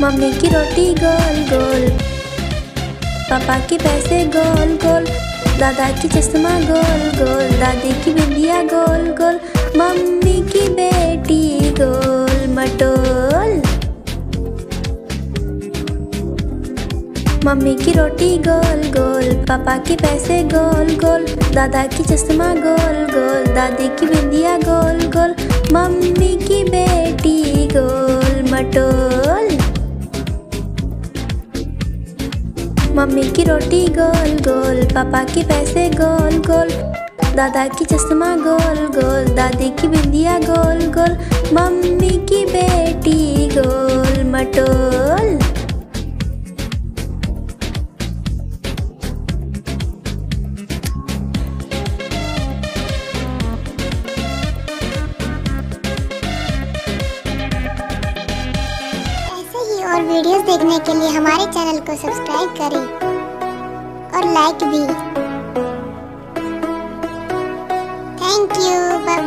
Mummy की रोटी गोल गोल। पापा के पैसे गोल गोल। दादा की चश्मा गोल गोल। दादी की बिंदिया गोल गोल। मम्मी की बेटी गोल मटोल। मम्मी की रोटी गोल गोल। पापा के पैसे गोल गोल। दादा की चश्मा गोल गोल। दादी की बिंदिया गोल गोल। मम्मी मम्मी की रोटी गोल गोल, पापा के पैसे गोल गोल, दादा की चश्मा गोल गोल, दादी की बिंदिया गोल गोल, मम्मी की बेटी और वीडियोस देखने के लिए हमारे चैनल को सब्सक्राइब करें और लाइक भी। Thank you bye